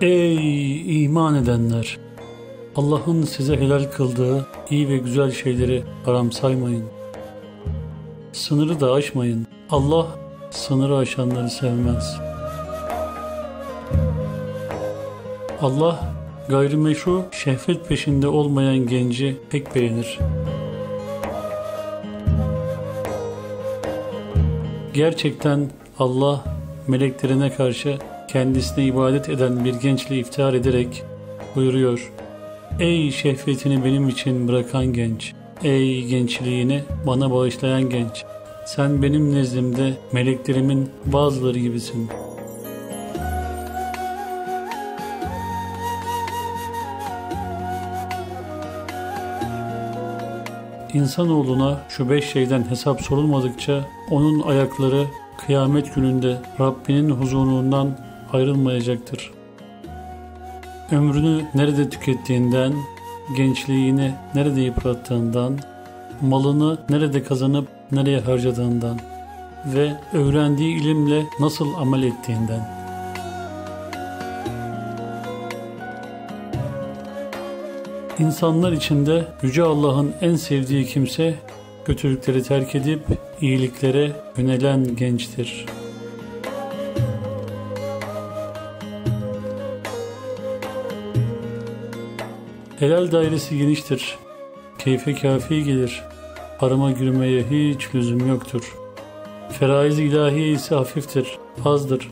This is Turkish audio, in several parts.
Ey iman edenler! Allah'ın size helal kıldığı iyi ve güzel şeyleri haram saymayın. Sınırı da aşmayın. Allah sınırı aşanları sevmez. Allah gayrimeşru şehvet peşinde olmayan genci pek beğenir. Gerçekten Allah meleklerine karşı kendisine ibadet eden bir gençle iftihar ederek buyuruyor. Ey şehvetini benim için bırakan genç, ey gençliğini bana bağışlayan genç, sen benim nezdimde meleklerimin bazıları gibisin. İnsanoğluna şu beş şeyden hesap sorulmadıkça onun ayakları kıyamet gününde Rabbinin huzurundan ayrılmayacaktır. Ömrünü nerede tükettiğinden, gençliğini nerede yıprattığından, malını nerede kazanıp nereye harcadığından ve öğrendiği ilimle nasıl amel ettiğinden. İnsanlar içinde Yüce Allah'ın en sevdiği kimse kötülükleri terk edip iyiliklere yönelen gençtir. Helal dairesi geniştir. Keyfe kafi gelir. Harama girmeye hiç lüzum yoktur. Feraiz ilahiye ise hafiftir, azdır.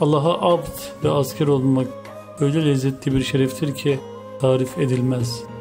Allah'a abd ve asker olmak öyle lezzetli bir şereftir ki tarif edilmez.''